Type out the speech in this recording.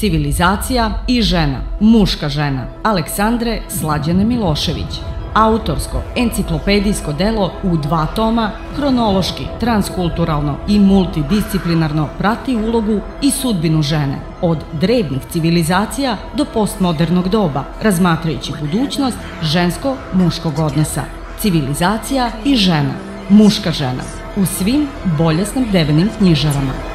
Civilizacija i žena, muška žena, Aleksandre Slađane Milošević. Autorsko, enciklopedijsko delo u dva toma, hronološki, transkulturalno i multidisciplinarno prati ulogu i sudbinu žene, od drevnih civilizacija do postmodernog doba, razmatrajući budućnost žensko-muškog odnosa. Civilizacija i žena, muška žena, u svim bolje snabdevenim knjižarama.